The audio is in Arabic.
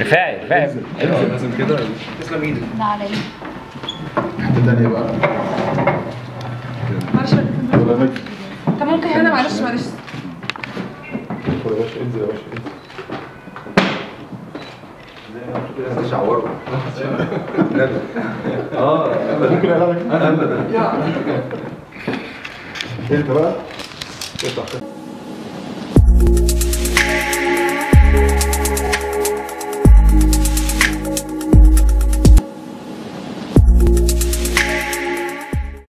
كفاية كفاية. أيوة، لازم كده. تسلم إيدك. لا عليا إيه؟ حتة ثانية بقى. معلش طب ممكن هنا؟ معلش معلش. انزل يا باشا انزل تشعوروا آه ممكن اعلانك ابدا انت بقى